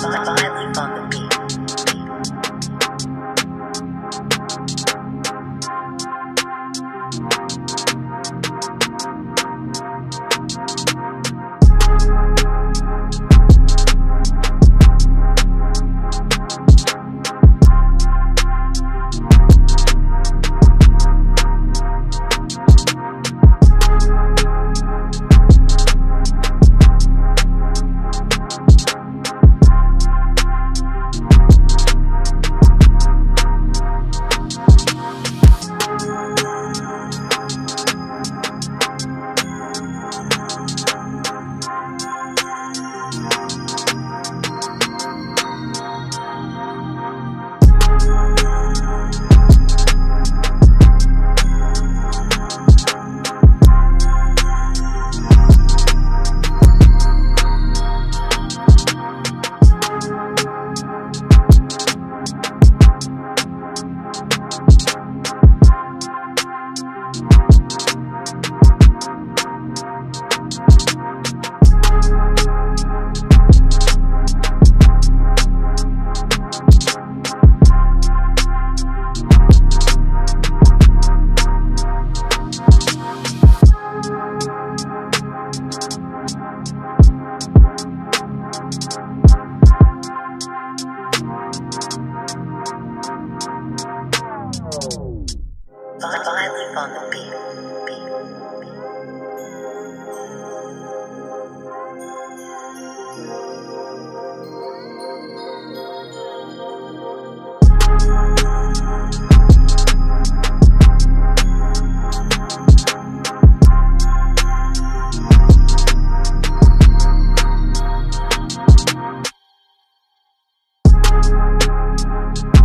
violence on the beat. life on the beat. Thank